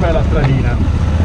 bella stradina.